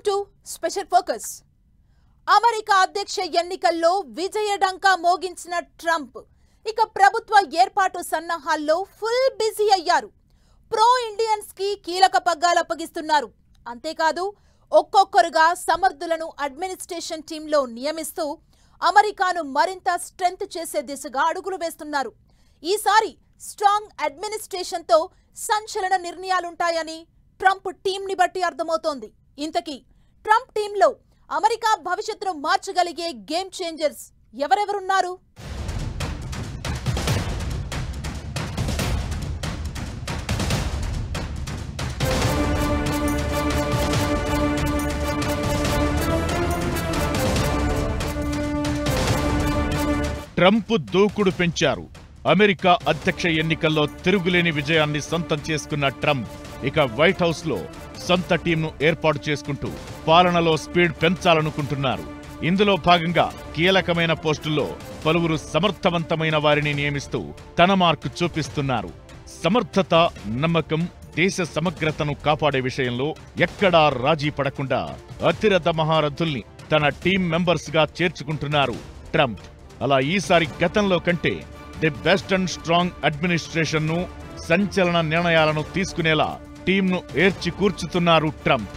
Welcome to special focus. America అధ్యక్ష ఎన్నికల్లో విజయడంకా మోగించిన ట్రంప్. ఇక ప్రభుత్వ ఏర్పాటు సన్నాహాల్లో ఫుల్ బిజీ అయ్యారు. ప్రో ఇండియన్స్కి కీలక పగ్గాలు అప్పగిస్తున్నారు. అంతేకాదు ఒక్కొక్కరుగా సమర్థులను అడ్మినిస్ట్రేషన్ టీంలో నియమిస్తూ అమెరికాను మరింత స్ట్రెంత్ చేసే దిశగా అడుగులు వేస్తున్నారు. ఈసారి స్ట్రాంగ్ అడ్మినిస్ట్రేషన్తో సంచలన నిర్ణయాలుంటాయని ట్రంప్ టీంని బట్టి అర్థమవుతోంది. ఇంతకీ ట్రంప్ టీంలో అమెరికా భవిష్యత్తును మార్చగలిగే గేమ్ చేంజర్స్ ఎవరెవరున్నారు? ట్రంప్ దూకుడు పెంచారు. అమెరికా అధ్యక్ష ఎన్నికల్లో తిరుగులేని విజయాన్ని సొంతం చేసుకున్న ట్రంప్. ఇక వైట్ హౌస్లో సొంత టీంను ఏర్పాటు చేసుకుంటూ పాలనలో స్పీడ్ పెంచాలనుకుంటున్నారు. ఇందులో భాగంగా కీలకమైన పోస్టుల్లో పలువురు సమర్థవంతమైన వారిని నియమిస్తూ తన మార్కు చూపిస్తున్నారు. సమర్థత నమ్మకం దేశ సమగ్రతను కాపాడే విషయంలో ఎక్కడా రాజీ పడకుండా అతిరథ మహారథుల్ని తన టీం మెంబర్స్గా చేర్చుకుంటున్నారు ట్రంప్. అలా ఈసారి గతంలో కంటే ది బెస్ట్ అండ్ స్ట్రాంగ్ అడ్మినిస్ట్రేషన్ను సంచలన నిర్ణయాలను తీసుకునేలా టీంను ఏర్చి కూర్చుతున్నారు ట్రంప్.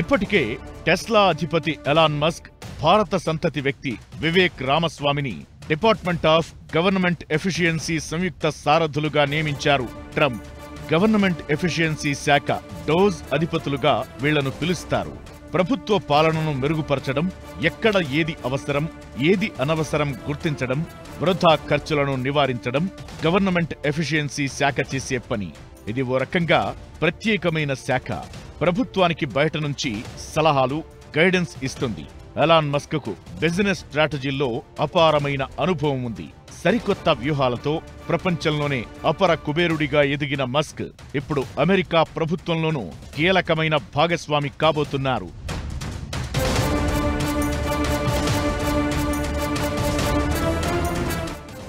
ఇప్పటికే టెస్లా అధిపతి ఎలాన్ మస్క్ భారత సంతతి వ్యక్తి వివేక్ రామస్వామిని డిపార్ట్మెంట్ ఆఫ్ గవర్నమెంట్ ఎఫిషియన్సీ సంయుక్త సారథులుగా నియమించారు ట్రంప్. గవర్నమెంట్ ఎఫిషియన్సీ శాఖ డోజ్ అధిపతులుగా వీళ్ళను పిలుస్తారు. ప్రభుత్వ పాలనను మెరుగుపరచడం ఎక్కడ ఏది అవసరం ఏది అనవసరం గుర్తించడం వృధా ఖర్చులను నివారించడం గవర్నమెంట్ ఎఫిషియన్సీ శాఖ చేసే పని. ఇది ఓ రకంగా ప్రత్యేకమైన శాఖ. ప్రభుత్వానికి బయట నుంచి సలహాలు గైడెన్స్ ఇస్తుంది. ఎలాన్ మస్క్కు బిజినెస్ స్ట్రాటజీల్లో అపారమైన అనుభవం ఉంది. సరికొత్త వ్యూహాలతో ప్రపంచంలోనే అపర కుబేరుడిగా ఎదిగిన మస్క్ ఇప్పుడు అమెరికా ప్రభుత్వంలోనూ కీలకమైన భాగస్వామి కాబోతున్నారు.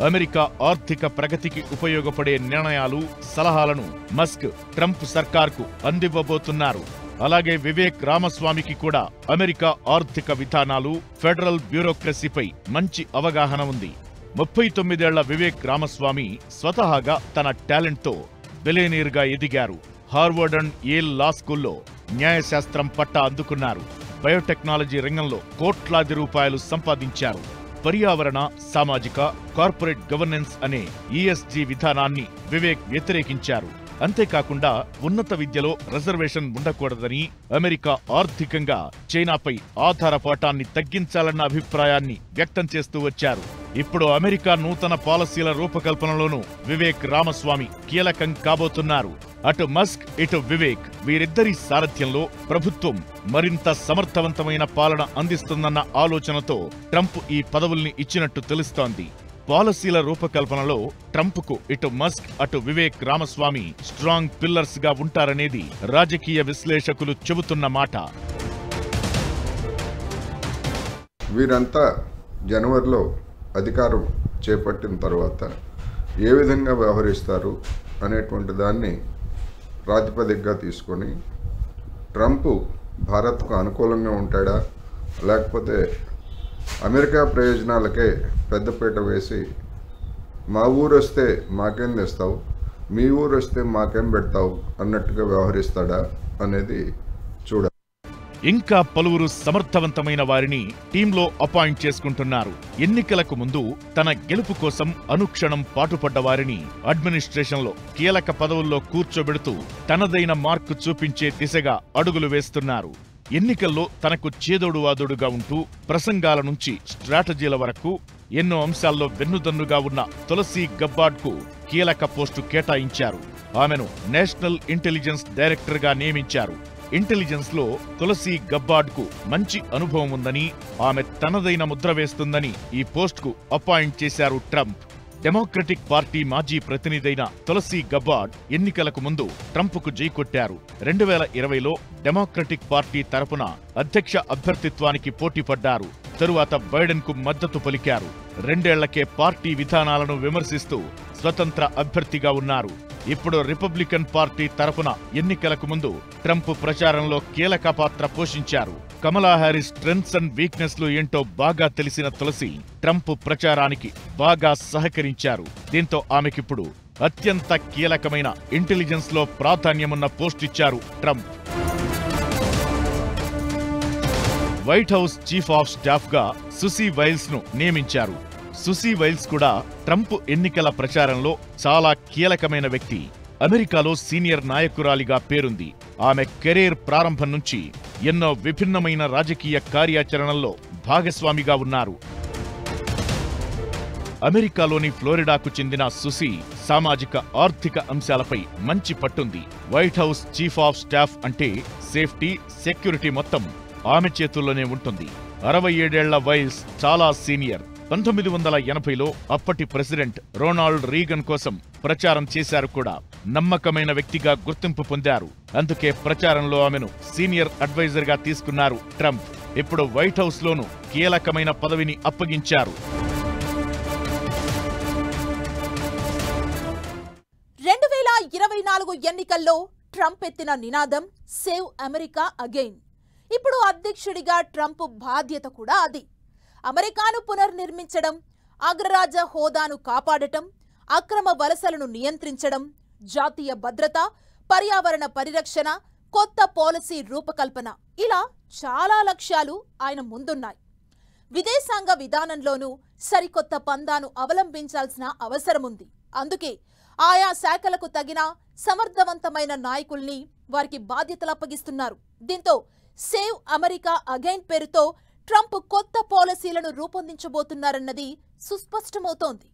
అమెరికా ఆర్థిక ప్రగతికి ఉపయోగపడే నిర్ణయాలు సలహాలను మస్క్ ట్రంప్ సర్కార్కు అందివ్వబోతున్నారు. అలాగే వివేక్ రామస్వామికి కూడా అమెరికా ఆర్థిక విధానాలు ఫెడరల్ బ్యూరోక్రసీపై మంచి అవగాహన ఉంది. ముప్పై తొమ్మిదేళ్ళ వివేక్ రామస్వామి స్వతహాగా తన టాలెంట్తో బిలేనీర్గా ఎదిగారు. హార్వర్డ్ అండ్ ఏల్ లా స్కూల్లో న్యాయశాస్త్రం పట్టా అందుకున్నారు. బయోటెక్నాలజీ రంగంలో కోట్లాది రూపాయలు సంపాదించారు. పర్యావరణ సామాజిక కార్పొరేట్ గవర్నెన్స్ అనే ఈఎస్జీ విధానాన్ని వివేక్ వ్యతిరేకించారు. అంతేకాకుండా ఉన్నత విద్యలో రిజర్వేషన్ ఉండకూడదని అమెరికా ఆర్థికంగా చైనాపై ఆధారపాటాన్ని తగ్గించాలన్న అభిప్రాయాన్ని వ్యక్తం చేస్తూ వచ్చారు. ఇప్పుడు అమెరికా నూతన పాలసీల రూపకల్పనలోనూ వివేక్ రామస్వామి కీలకం కాబోతున్నారు. అటు మస్క్ ఇటు వివేక్ వీరిద్దరి సారథ్యంలో ప్రభుత్వం మరింత సమర్థవంతమైన పాలన అందిస్తుందన్న ఆలోచనతో ట్రంప్ ఈ పదవుల్ని ఇచ్చినట్టు తెలుస్తోంది. పాలసీల రూపకల్పనలో ట్రంప్కు ఇటు మస్క్ అటు వివేక్ రామస్వామి స్ట్రాంగ్ పిల్లర్స్గా ఉంటారనేది రాజకీయ విశ్లేషకులు చెబుతున్న మాట. వీరంతా జనవరిలో అధికారం చేపట్టిన తర్వాత ఏ విధంగా వ్యవహరిస్తారు అనేటువంటి దాన్ని ప్రాతిపదికగా తీసుకొని ట్రంప్ భారత్కు అనుకూలంగా ఉంటాడా? లేకపోతే అమెరికా ప్రయోజనాలకే పెద్దపీట వేసి మా ఊరు వస్తే మాకేం తెస్తావు? మీ ఊరు వస్తే మాకేం పెడతావు? అన్నట్టుగా వ్యవహరిస్తాడా అనేది ఇంకా పలువురు సమర్థవంతమైన వారిని టీంలో అపాయింట్ చేసుకుంటున్నారు. ఎన్నికలకు ముందు తన గెలుపు కోసం అనుక్షణం పాటుపడ్డ వారిని అడ్మినిస్ట్రేషన్లో కీలక పదవుల్లో కూర్చోబెడుతూ తనదైన మార్కు చూపించే దిశగా అడుగులు వేస్తున్నారు. ఎన్నికల్లో తనకు చేదోడువాదోడుగా ఉంటూ ప్రసంగాల నుంచి స్ట్రాటజీల వరకు ఎన్నో అంశాల్లో వెన్నుదన్నుగా ఉన్న తులసి గబ్బాడ్కు కీలక పోస్టు కేటాయించారు. ఆమెను నేషనల్ ఇంటెలిజెన్స్ డైరెక్టర్గా నియమించారు. ఇంటెలిజెన్స్లో తులసి గబ్బార్డ్కు మంచి అనుభవం ఉందని ఆమె తనదైన ముద్ర వేస్తుందని ఈ పోస్ట్కు అపాయింట్ చేశారు ట్రంప్. డెమోక్రటిక్ పార్టీ మాజీ ప్రతినిధైన తులసి గబ్బార్డ్ ఎన్నికలకు ముందు ట్రంప్కు జై కొట్టారు. రెండు వేల ఇరవైలో డెమోక్రటిక్ పార్టీ తరపున అధ్యక్ష అభ్యర్థిత్వానికి పోటీ పడ్డారు. తరువాత బైడెన్కు మద్దతు పలికారు. రెండేళ్ళకే పార్టీ విధానాలను విమర్శిస్తూ స్వతంత్ర అభ్యర్థిగా ఉన్నారు. ఇప్పుడు రిపబ్లికన్ పార్టీ తరఫున ఎన్నికలకు ముందు ట్రంప్ ప్రచారంలో కీలక పాత్ర పోషించారు. కమలా హ్యారిస్ స్ట్రెంగ్స్ అండ్ వీక్నెస్లు ఏంటో బాగా తెలిసిన తులసి ట్రంప్ ప్రచారానికి బాగా సహకరించారు. దీంతో ఆమెకిప్పుడు అత్యంత కీలకమైన ఇంటెలిజెన్స్లో ప్రాధాన్యమున్న పోస్ట్ ఇచ్చారు Trump. White House chief of స్టాఫ్గా Susie వైల్స్ను నియమించారు. సుసీ వైల్స్ కూడా ట్రంప్ ఎన్నికల ప్రచారంలో చాలా కీలకమైన వ్యక్తి. అమెరికాలో సీనియర్ నాయకురాలిగా పేరుంది. ఆమె కెరీర్ ప్రారంభం నుంచి ఎన్నో విభిన్నమైన రాజకీయ కార్యాచరణల్లో భాగస్వామిగా ఉన్నారు. అమెరికాలోని ఫ్లోరిడాకు చెందిన సుసి సామాజిక ఆర్థిక అంశాలపై మంచి పట్టుంది. White House chief of staff అంటే సేఫ్టీ సెక్యూరిటీ మొత్తం ఆమె చేతుల్లోనే ఉంటుంది. అరవై ఏడేళ్ళ వైల్స్ చాలా సీనియర్. పంతొమ్మిది వందల ఎనభైలో అప్పటి ప్రెసిడెంట్ రొనాల్డ్ రీగన్ కోసం ప్రచారం చేశారు కూడా. నమ్మకమైన వ్యక్తిగా గుర్తింపు పొందారు. అందుకే ప్రచారంలో ఆమెను సీనియర్ అడ్వైజర్గా తీసుకున్నారు ట్రంప్. ఇప్పుడు వైట్ హౌస్ లోను కీలకమైన పదవిని అప్పగించారు. రెండు వేల ఇరవై నాలుగు ఎన్నికల్లో ట్రంప్ ఎత్తిన నినాదం సేవ్ అమెరికా అగైన్. ఇప్పుడు అధ్యక్షుడిగా ట్రంప్ బాధ్యత కూడా అది. అమెరికాను పునర్నిర్మించడం అగ్రరాజ హోదాను కాపాడటం అక్రమ వలసలను నియంత్రించడం జాతీయ భద్రత పర్యావరణ పరిరక్షణ కొత్త పాలసీ రూపకల్పన ఇలా చాలా లక్ష్యాలు ఆయన ముందున్నాయి. విదేశాంగ విధానంలోనూ సరికొత్త పందాను అవలంబించాల్సిన అవసరముంది. అందుకే ఆయా శాఖలకు తగిన సమర్థవంతమైన నాయకుల్ని వారికి బాధ్యతలు అప్పగిస్తున్నారు. దీంతో సేవ్ అమెరికా అగైన్ పేరుతో ట్రంప్ కొత్త పాలసీలను రూపొందించబోతున్నారన్నది సుస్పష్టమవుతోంది.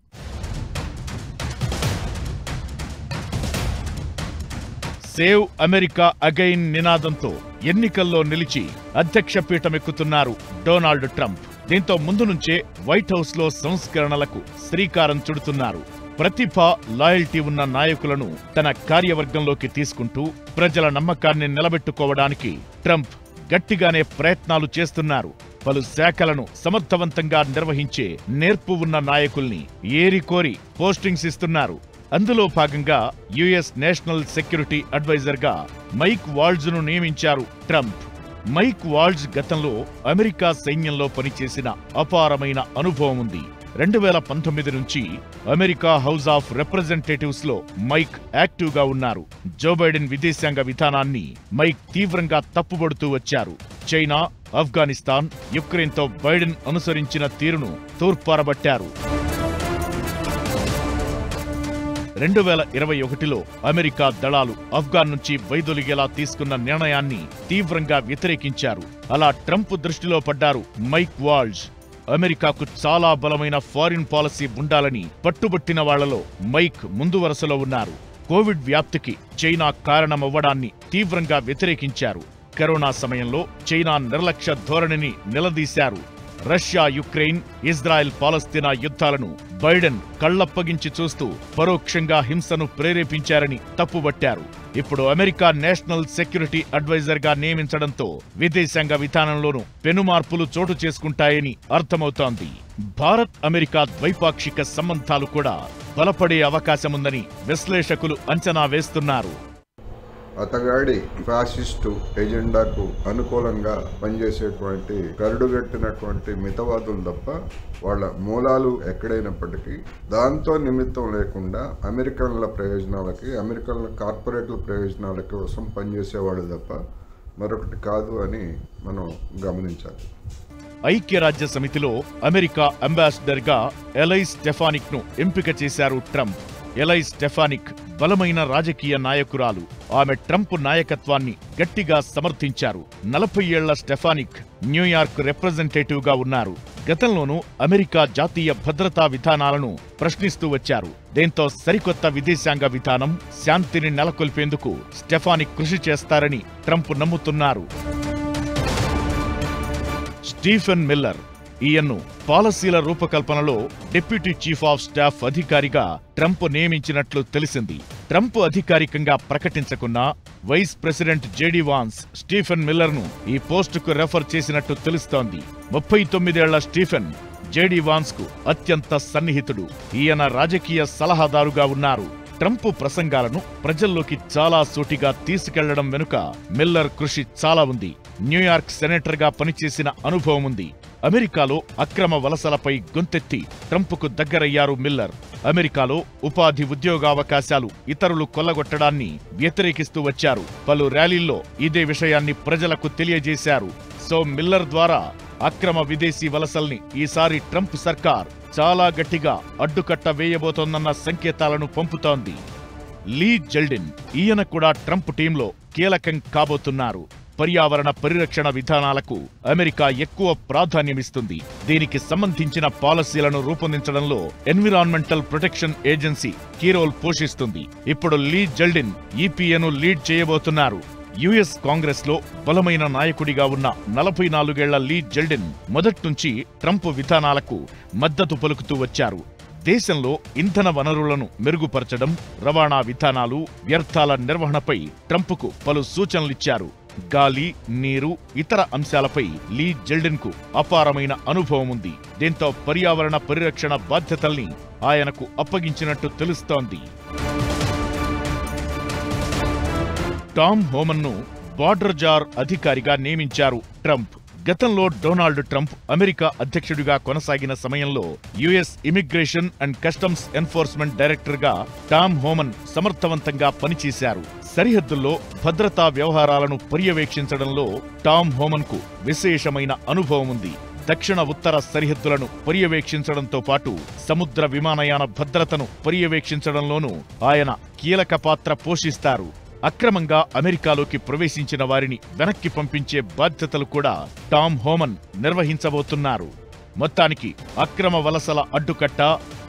సేవ్ అమెరికా అగైన్ నినాదంతో ఎన్నికల్లో నిలిచి అధ్యక్ష పీఠమెక్కుతున్నారు డొనాల్డ్ ట్రంప్. దీంతో ముందు నుంచే వైట్ హౌస్లో సంస్కరణలకు శ్రీకారం చుడుతున్నారు. ప్రతిభ లాయల్టీ ఉన్న నాయకులను తన కార్యవర్గంలోకి తీసుకుంటూ ప్రజల నమ్మకాన్ని నిలబెట్టుకోవడానికి ట్రంప్ గట్టిగానే ప్రయత్నాలు చేస్తున్నారు. పలు శాఖలను సమర్థవంతంగా నిర్వహించే నేర్పు ఉన్న నాయకుల్ని ఏరికోరి పోస్టింగ్స్ ఇస్తున్నారు. అందులో భాగంగా యుఎస్ నేషనల్ సెక్యూరిటీ అడ్వైజర్గా మైక్ వాల్జ్ను నియమించారు ట్రంప్. మైక్ వాల్జ్ గతంలో అమెరికా సైన్యంలో పనిచేసిన అపారమైన అనుభవం ఉంది. రెండు వేల పంతొమ్మిది నుంచి అమెరికా హౌస్ ఆఫ్ రిప్రజెంటేటివ్స్లో మైక్ యాక్టివ్గా ఉన్నారు. జో బైడెన్ విదేశాంగ విధానాన్ని మైక్ తీవ్రంగా తప్పుబడుతూ వచ్చారు. చైనా ఆఫ్ఘనిస్తాన్ యుక్రెయిన్తో బైడెన్ అనుసరించిన తీరును తూర్పారబట్టారు. రెండు వేల ఇరవై ఒకటిలో అమెరికా దళాలు ఆఫ్ఘాన్ నుంచి వైదొలిగేలా తీసుకున్న నిర్ణయాన్ని తీవ్రంగా వ్యతిరేకించారు. అలా ట్రంప్ దృష్టిలో పడ్డారు మైక్ వాల్జ్ అమెరికాకు చాలా బలమైన ఫారిన్ పాలసీ ఉండాలని పట్టుబట్టిన వాళ్ళలో మైక్ ముందు వరుసలో ఉన్నారు. కోవిడ్ వ్యాప్తికి చైనా కారణమవ్వడాన్ని తీవ్రంగా వ్యతిరేకించారు. కరోనా సమయంలో చైనా నిర్లక్ష్య ధోరణిని నిలదీశారు. రష్యా యుక్రెయిన్ ఇజ్రాయెల్ పాలస్తీనా యుద్ధాలను బైడెన్ కళ్ళప్పగించి చూస్తూ పరోక్షంగా హింసను ప్రేరేపించారని తప్పుబట్టారు. ఇప్పుడు అమెరికా నేషనల్ సెక్యూరిటీ అడ్వైజర్గా నియమించడంతో విదేశాంగ విధానంలోనూ పెనుమార్పులు చోటు చేసుకుంటాయని అర్థమవుతోంది. భారత్ అమెరికా ద్వైపాక్షిక సంబంధాలు కూడా బలపడే అవకాశముందని విశ్లేషకులు అంచనా వేస్తున్నారు. అతగాడి ఫ్యాసిస్టు ఎజెండాకు అనుకూలంగా పనిచేసేటువంటి కరుడుగట్టినటువంటి మితవాదులు తప్ప వాళ్ళ మూలాలు ఎక్కడైనప్పటికీ దాంతో నిమిత్తం లేకుండా అమెరికన్ల ప్రయోజనాలకి అమెరికన్ల కార్పొరేట్ల ప్రయోజనాల కోసం పనిచేసేవాళ్ళు తప్ప మరొకటి కాదు అని మనం గమనించాలి. ఐక్యరాజ్య సమితిలో అమెరికా అంబాసిడర్గా ఎలై స్టెఫానిక్ను ఎంపిక చేశారు ట్రంప్. ఎలై స్టెఫానిక్ బలమైన రాజకీయ నాయకురాలు. ఆమె ట్రంప్ నాయకత్వాన్ని గట్టిగా సమర్థించారు. నలభై ఏళ్ళ స్టెఫానిక్ న్యూయార్క్ రిప్రజెంటేటివ్గా ఉన్నారు. గతంలోనూ అమెరికా జాతీయ భద్రతా విధానాలను ప్రశ్నిస్తూ వచ్చారు. దీంతో సరికొత్త విదేశాంగ విధానం శాంతిని నెలకొల్పేందుకు స్టెఫానిక్ కృషి చేస్తారని ట్రంప్ నమ్ముతున్నారు. స్టీఫెన్ మిల్లర్ ఈయన్ను పాలసీల రూపకల్పనలో డిప్యూటీ చీఫ్ ఆఫ్ స్టాఫ్ అధికారిగా ట్రంప్ నియమించినట్లు తెలిసింది. ట్రంప్ అధికారికంగా ప్రకటించకున్నా vice president JD Vance Stephen మిల్లర్ను ఈ పోస్టుకు రెఫర్ చేసినట్టు తెలుస్తోంది. ముప్పై తొమ్మిదేళ్ళ స్టీఫెన్ జేడీ వాన్స్కు అత్యంత సన్నిహితుడు. ఈయన రాజకీయ సలహాదారుగా ఉన్నారు. ట్రంప్ ప్రసంగాలను ప్రజల్లోకి చాలా సూటిగా తీసుకెళ్ళడం వెనుక మిల్లర్ కృషి చాలా ఉంది. న్యూయార్క్ సెనేటర్గా పనిచేసిన అనుభవం ఉంది. అమెరికాలో అక్రమ వలసలపై గొంతెత్తి ట్రంప్కు దగ్గరయ్యారు మిల్లర్. అమెరికాలో ఉపాధి ఉద్యోగావకాశాలు ఇతరులు కొల్లగొట్టడాన్ని వ్యతిరేకిస్తూ వచ్చారు. పలు ర్యాలీల్లో ఇదే విషయాన్ని ప్రజలకు తెలియజేశారు. సో మిల్లర్ ద్వారా అక్రమ విదేశీ వలసల్ని ఈసారి ట్రంప్ సర్కార్ చాలా గట్టిగా అడ్డుకట్ట వేయబోతోందన్న సంకేతాలను పంపుతోంది. లీ జెల్డిన్ ఈయన కూడా ట్రంప్ టీంలో కీలకం కాబోతున్నారు. పర్యావరణ పరిరక్షణ విధానాలకు అమెరికా ఎక్కువ ప్రాధాన్యమిస్తుంది. దీనికి సంబంధించిన పాలసీలను రూపొందించడంలో ఎన్విరాన్మెంటల్ ప్రొటెక్షన్ ఏజెన్సీ కీరోల్ పోషిస్తుంది. ఇప్పుడు లీ జెల్డిన్ ఈపీఏను లీడ్ చేయబోతున్నారు. యుఎస్ కాంగ్రెస్లో బలమైన నాయకుడిగా ఉన్న నలభై నాలుగేళ్ళ లీ జెల్డిన్ మొదట్నుంచి ట్రంప్ విధానాలకు మద్దతు పలుకుతూ వచ్చారు. దేశంలో ఇంధన వనరులను మెరుగుపరచడం రవాణా విధానాలు వ్యర్థాల నిర్వహణపై ట్రంప్కు పలు సూచనలిచ్చారు గాలి నీరు ఇతర అంశాలపై లీ జెల్డిన్కు అపారమైన అనుభవం ఉంది. దీంతో పర్యావరణ పరిరక్షణ బాధ్యతల్ని ఆయనకు అప్పగించినట్టు తెలుస్తోంది. టామ్ హోమన్ను బార్డర్ జార్ అధికారిగా నియమించారు ట్రంప్. గతంలో డొనాల్డ్ ట్రంప్ అమెరికా అధ్యక్షుడిగా కొనసాగిన సమయంలో US immigration and customs enforcement డైరెక్టర్గా టామ్ హోమన్ సమర్థవంతంగా పనిచేశారు. సరిహద్దుల్లో భద్రతా వ్యవహారాలను పర్యవేక్షించడంలో టామ్ హోమన్కు విశేషమైన అనుభవం ఉంది. దక్షిణ ఉత్తర సరిహద్దులను పర్యవేక్షించడంతో పాటు సముద్ర విమానయాన భద్రతను పర్యవేక్షించడంలోనూ ఆయన కీలక పాత్ర పోషిస్తారు. అక్రమంగా అమెరికాలోకి ప్రవేశించిన వారిని వెనక్కి పంపించే బాధ్యతలు కూడా టామ్ హోమన్ నిర్వహించబోతున్నారు. మొత్తానికి అక్రమ వలసల అడ్డుకట్ట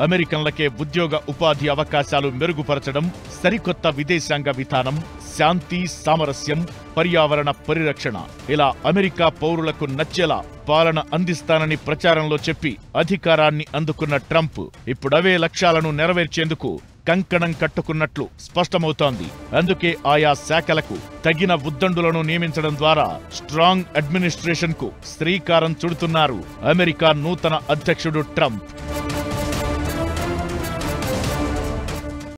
అమెరికన్లకే ఉద్యోగ ఉపాధి అవకాశాలు మెరుగుపరచడం సరికొత్త విదేశాంగ విధానం శాంతి సామరస్యం పర్యావరణ పరిరక్షణ. ఇలా అమెరికా పౌరులకు నచ్చేలా పాలన అందిస్తానని ప్రచారంలో చెప్పి అధికారాన్ని అందుకున్న ట్రంప్ ఇప్పుడవే లక్ష్యాలను నెరవేర్చేందుకు కంకణం కట్టుకున్నట్లు స్పష్టమవుతోంది. అందుకే ఆయా శాఖలకు తగిన ఉద్దండులను నియమించడం ద్వారా స్ట్రాంగ్ అడ్మినిస్ట్రేషన్కు శ్రీకారం చుడుతున్నారు అమెరికా నూతన అధ్యక్షుడు ట్రంప్.